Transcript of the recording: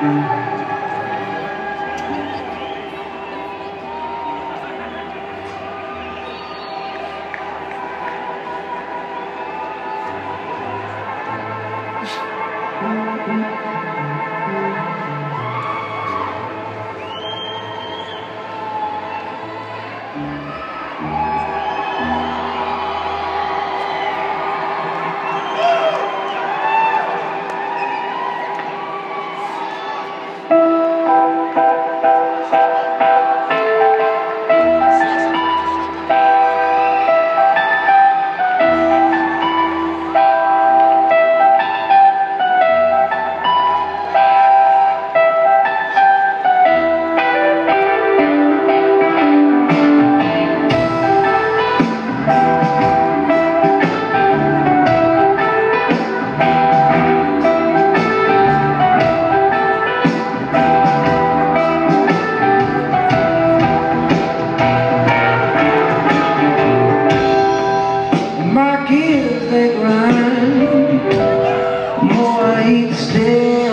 Thank stay